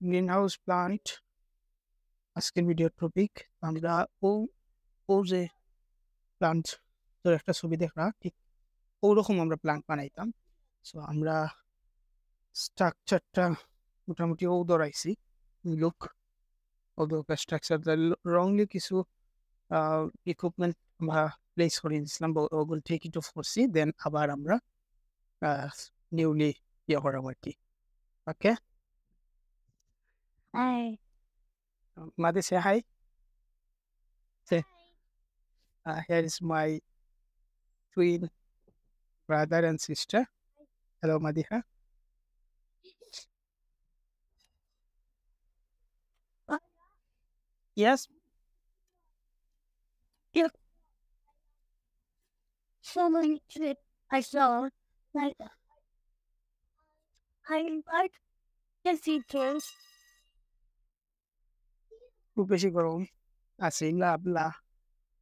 Green house plant আজকের ভিডিওর topic আমরা ও ও যে প্লান্ট তোর একটা ছবি দেখরা ঠিক ওরকম আমরা প্লান্ট বানাইতাম। সো আমরা স্ট্রাকচারটা মোটামুটি ও দৌড়াইছি লুক ও স্ট্রাকচার রংলি কিছু ইকুইপমেন্ট আমরা প্লেস করে দিয়েছিলাম ওগুলো টেক ইট অফ করছি দেন আবার আমরা নিউলি ইয়ে করাবো আর কি। ওকে Hi. Mother, say hi. Say, uh, here is my twin brother and sister. Hello, Madiha. Yes, Someone said I saw like I like the teachers. খুব বেশি গরম আছে লাভলা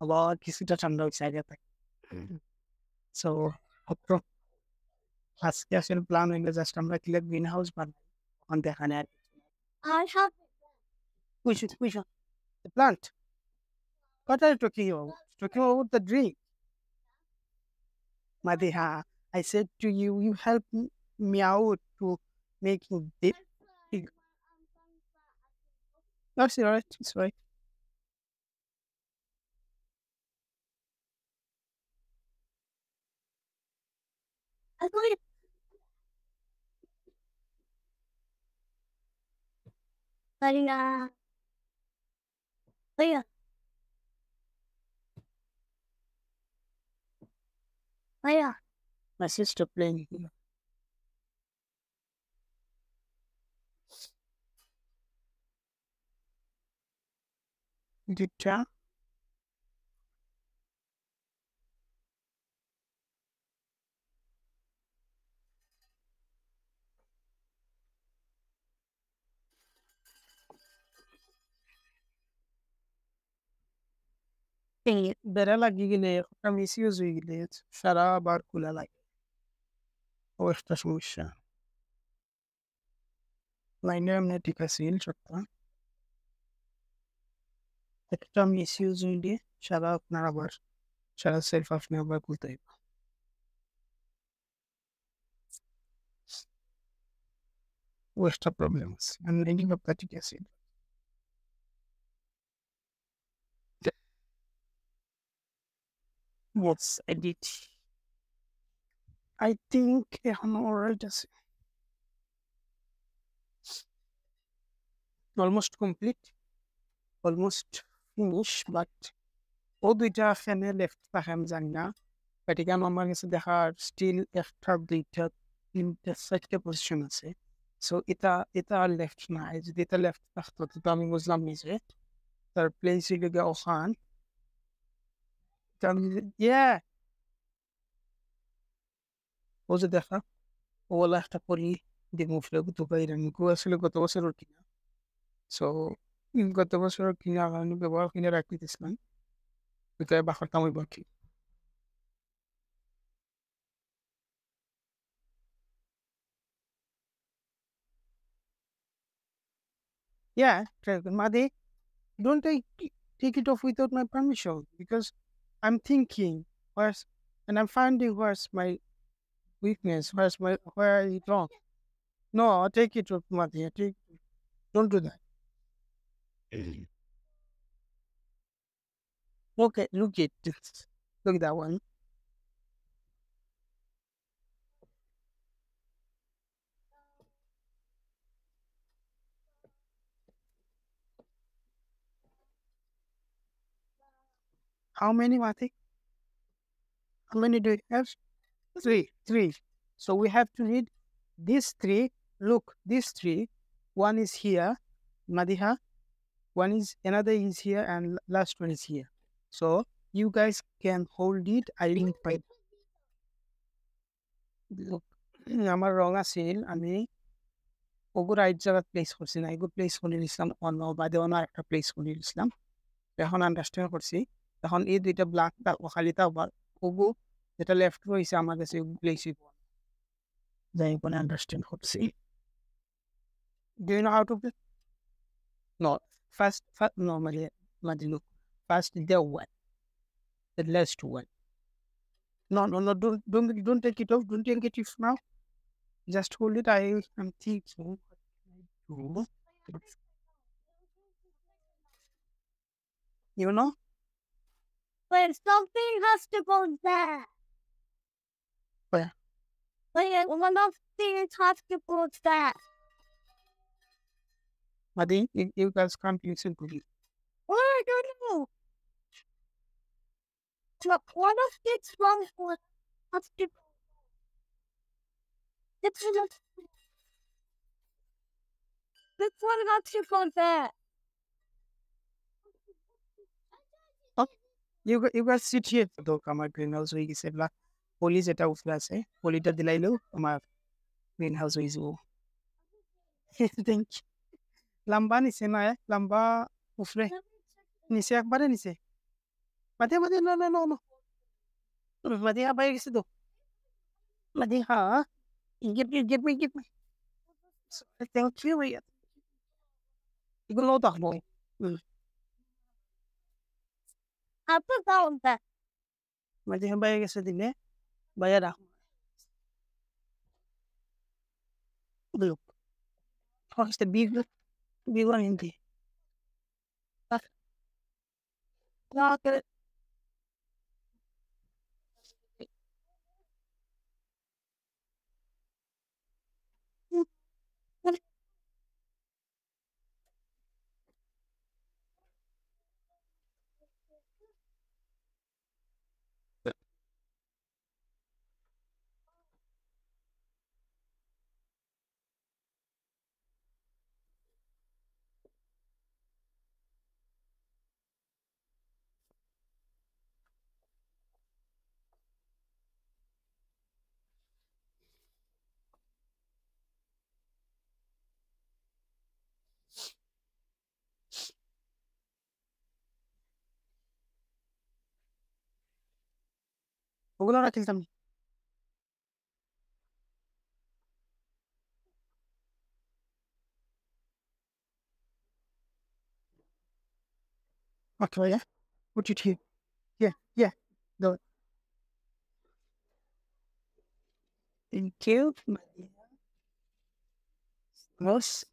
আবার কিছুটা ঠান্ডা হয়েছে আগে থেকে সো আজকে আসলে প্ল্যান হইলে জাস্ট আমরা ক্লিয়ার গ্রিন হাউস বানাই ওখান দেখানে আর I have We should, we should. The plant. What are you talking about? Talking about the drink. Madiha, I said to you, you help m- me out to making this. that's all right. It's all right. I like Marina. Oh yeah. Oh yeah. My sister playing. bütçe. ధరలగిగినాయి ఒక misuse ఇగిలేదు షరాబార్కులు అలాగే Hoş taşımışlar. Liner ne dikkat edin çok da. একটা misuse হইলে সারা আপনার আবার সারা self আপনি আবার খুলতে হবে ও একটা প্রবলেম আছে আর লাইনিং আপনার ঠিক আছে Yes, I did. I think এখন alright আছে almost complete almost finish but ও দুইটা ফ্যানে লেফট থাকে আমি জানি না এখানে আমার কাছে দেখার স্টিল একটা, দুইটা, তিনটা, চারটা পজিশন আছে। সো এটা এটা আর লেফট না যদি এটা লেফট থাকতো, তো আমি বুঝলাম নিজে তার প্লেস গিয়ে ওখান. ও যে দেখা ওলা একটা পরি দিয়ে মুফলে তো বাইরে গো আসলে গত বছরের কিনা। সো গত বছরের কিনা আমি ব্যবহার কিনে রাখতে দিয়েছিলাম ওইটাই বাসারতাম ওই বাকি Yeah, Dragon Madi, don't take take it off without my permission because I'm thinking where's and I'm finding where's my weakness, where's my where is it wrong. No, I'll take it off, Madi. Take don't do that. Mm-hmm. Okay, look at this. Look at that one. How many, Mati? How many do you have? Three. Three. So we have to read these three. Look, these three. One is here, Madiha One is another is here, and l- last one is here. So you guys can hold it. I didn't find. Look, আমার রং আছিল আমি ওগুলো right জায়গা place করছি না এগুলো place করে নিয়েছিলাম অন্য বাদে অন্য একটা প্লেস করে নিয়েছিলাম এখন আন্ডারস্ট্যান্ড করছি এখন এই দুইটা ব্ল্যাক খালিটা আবার ওগু যেটা লেফট রয়েছে আমার কাছে প্লেসই যাই ওখানে আন্ডারস্ট্যান্ড করছি Do you know how to play? No. First, first normally, look. First, the one. The last one. No, no, no, don't, don't, don't take it off. Don't take it off now. Just hold it. I am thinking. You know? But something has to go there. Where? But one of things has to go there. But then you guys can't listen to me. Oh, I don't know. One of it's wrong for of the it's not that's what an obstacle there. Oh, you you guys sit here though kama greenhouse wizi sebla police eta uflase polita dilailo kama greenhouse wizi thank you লম্বা নিচে না এ? লম্বা উপরে নিচে একবারে নিচে মাঝে মাঝে না না না না মাঝে আবার গেছে তো মাঝে হ্যাঁ get me get me get me thank you ভাইয়া এগুলো দেখবো I put down there. মাঝে বাইরে গেছে দিলে বাইরে রাখ Look. Oh, it's the big, Sicuramente. No, che... get it. ওগুলো রাখিলাম Okay, yeah. Put it here. Yeah, yeah. Do it. Thank you, Maria.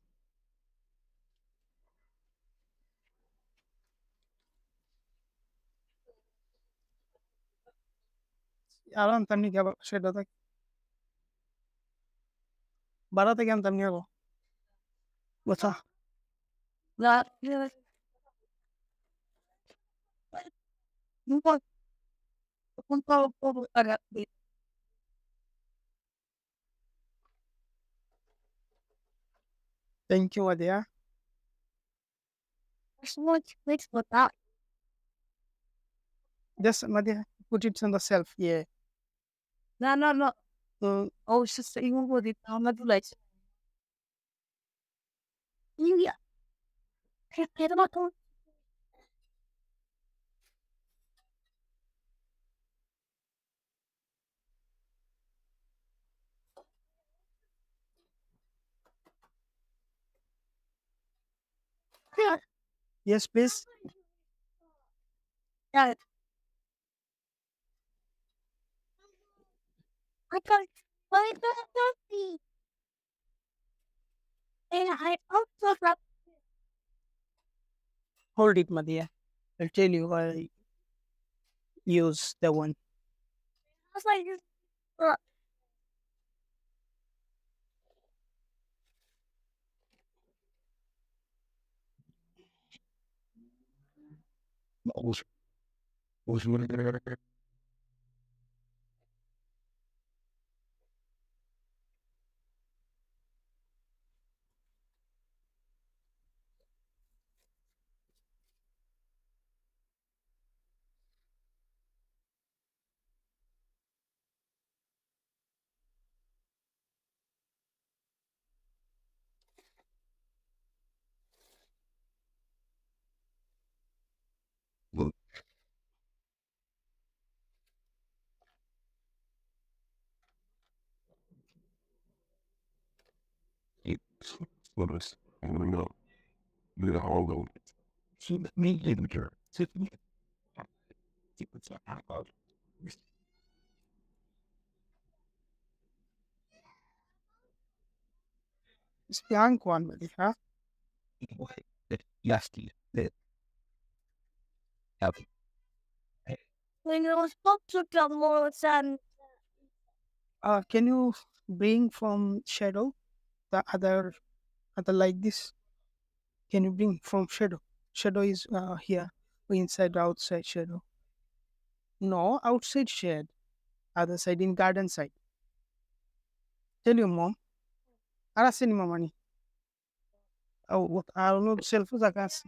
আরও আনতাম নি খাবার সেটা থাকে বারো থেকে আনতাম নি আরও বুঝছা Thank you, Adia. Just, Madia, put it on the self. Yeah. لا لا لا 嗯，哦，是谁用过的？他们都来。你呀，别别他妈动！Yes, please. Yeah. I got my coffee. And I also got Hold it, Maria. I'll tell you I use the one. I was like, uh, Was, was What was No. The hollow. See me in the me. Keep it up. It's huh? Yes, the When you spoke to the more sun, Uh, can you bring from shadow the other, other like this? Can you bring from shadow? Shadow is uh, here, inside, outside shadow. No, outside shade, other side in garden side. Tell your mom. Ara sini mama ni. Oh, what? I don't know. Self is akas.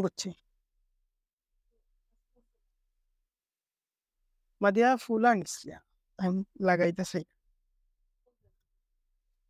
বুঝছি মাদিয়া ফুল আনিছিল আমি লাগাইতেছি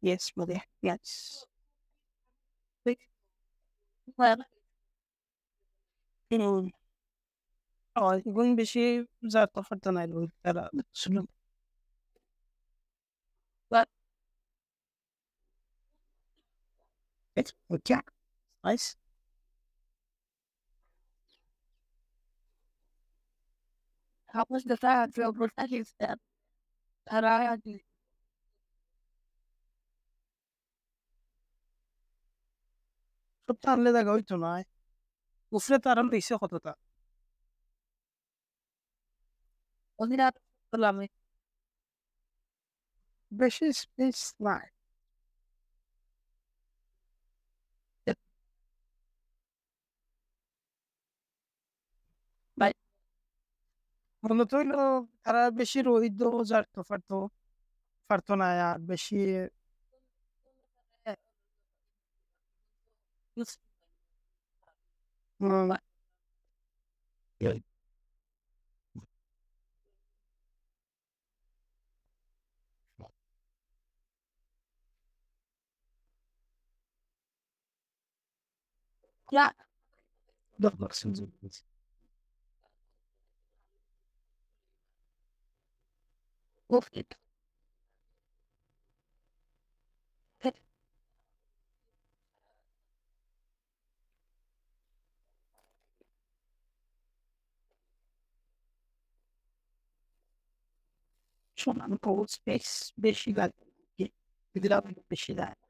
Yes, mother. Yes. Well, mm. اه يقوم بشيء زي طفرت انا اللي ترى شنو Yeah. Nice. How was the fact that I was সব টানলে হইতো না। উফরে তো আরাম দিছে কতটা বেশি স্পেস নাই. মূলত হইল তারা বেশি রোহিত যার তো পারতো পারতো না আর বেশি Mhm. Ja. Ja. Doch, das sind so gut. Auf geht's. লাগে দিলাম বেশি লাগে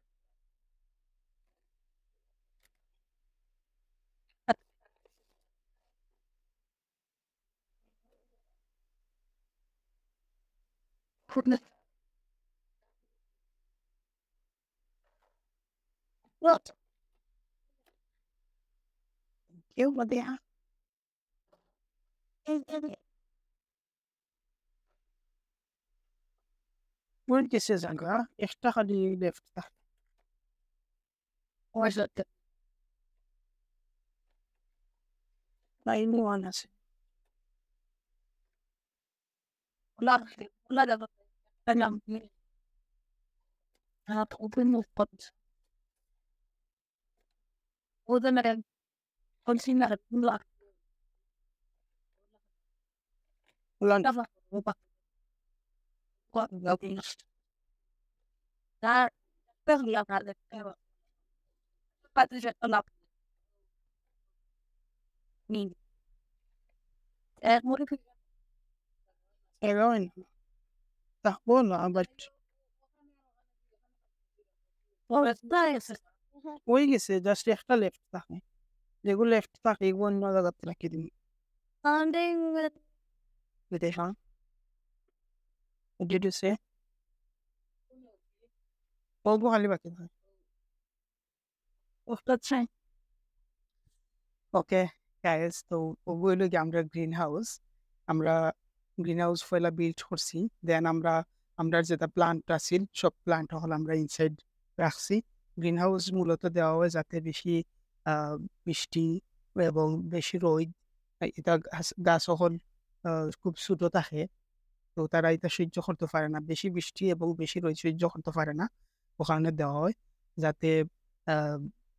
goodness what কেউ বা দেয়া Where this is aga, extra Und das ist ja, ich dachte, die lebt. Was ist das? Nein, nur anders. لا لا لا لا أنا تقوبين مفقد وذا مرد قلت لنا لا لا لا Ik heb het niet. Ik heb het niet. Ik heb het niet. Ik heb het niet. Ik heb het niet. Ik heb het niet. Ik heb het niet. Ik Did you say? খালি বাকি থাকে oh, that's fine. Okay gas তো ওগুলো কি আমরা green house আমরা green house পয়লা build করছি দেন আমরা আমরা যেটা প্লান্ট আছিল সব প্লান্ট হল আমরা ইনসাইড রাখছি গ্রিন হাউস মূলত দেওয়া হয় যাতে বেশি আহ, বৃষ্টি এবং বেশি রোদ এটা গাছ হল খুব ছোট থাকে তো তারা এটা সহ্য করতে পারে না। বেশি বৃষ্টি এবং বেশি রোদ সহ্য করতে পারে না ওখানে দেওয়া হয়। যাতে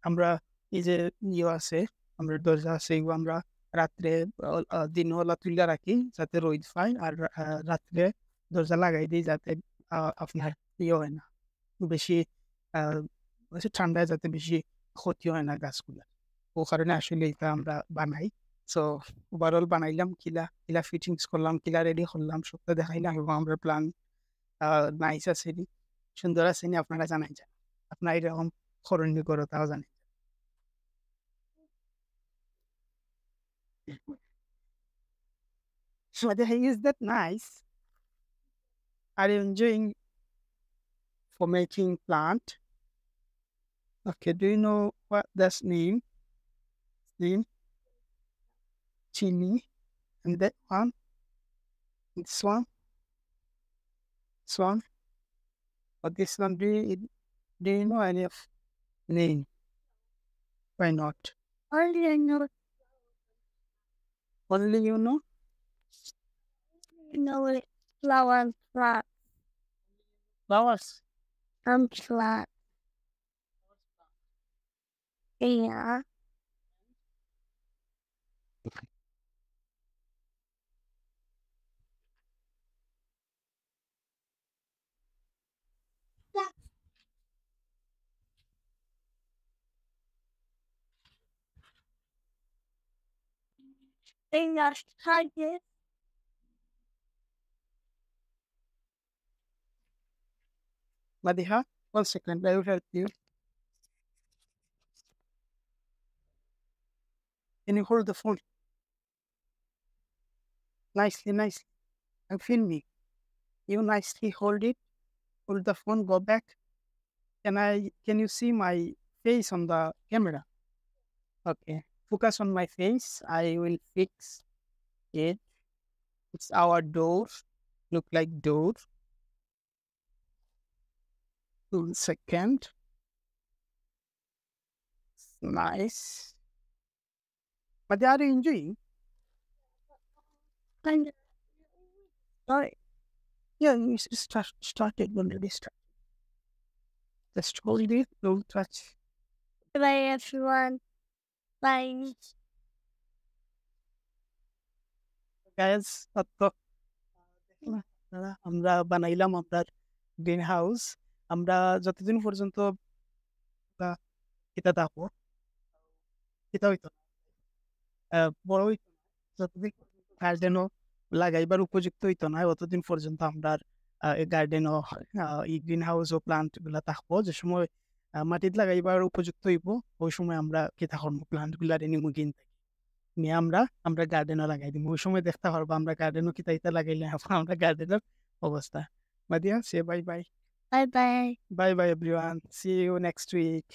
আমরা এই যে ইয়ে আছে, আমরা দরজা আছে, এগুলো আমরা রাত্রে দিনওয়ালা তুলে রাখি যাতে রোদ পায় আর রাত্রে দরজা লাগাই দিই যাতে আপনার ইয়ে হয় না। বেশি ঠান্ডায় যাতে বেশি ক্ষতি হয় না গাছগুলো ও কারণে আসলে এটা আমরা বানাই। সো ওভারঅল বানাইলাম কিলা কিলা ফিটিংস করলাম কিলা রেডি করলাম সবটা দেখাইলাম এবং আমরা প্ল্যান নাইস আছে সুন্দর আছে নি আপনারা জানাই যান আপনার এরকম করণীয় করো তাও জানেন So the is that nice? Are you enjoying for making plant? Okay, do you know what that's name? Name? Chili. And that one? and This one? This one? but this one? Do you, do you know any of name? Why not? Only I know, Only you know? know it. Flower and flat. Flowers. I'm flat. Yeah. Thing that's target. Madiha, one second, I will help you. Can you hold the phone? Nicely, nicely. And film me. You nicely hold it. Hold the phone, go back. Can I can you see my face on the camera? Okay. Focus on my face. I will fix it. It's our door. Look like door. One second. Nice. But are you enjoying? Kind of. Sorry. Yeah, you start, started already. Start. Just hold it. Don't touch. Bye, everyone. Bye. আমরা বানাইলাম আমরা green house আমরা যতদিন পর্যন্ত এটা থাকব এটা হইতো বড় হইতো যতদিন গার্ডেনও লাগাইবার উপযুক্ত হইতো না অতদিন পর্যন্ত আমরা গার্ডেনও এই গ্রিন হাউস ও প্লান্টগুলা থাকব। যে সময় মাটিত লাগাইবার উপযুক্ত হইব ওই সময় আমরা কেতা করব প্লান্টগুলা নিমু কিনতে নিয়ে আমরা আমরা গার্ডেনও লাগাই দিব। ওই সময় দেখতে পারব আমরা গার্ডেনও কিতা ইতা লাগাইলে আমরা গার্ডেনের অবস্থা। মাদিয়া সে bye bye bye bye bye bye everyone see you next week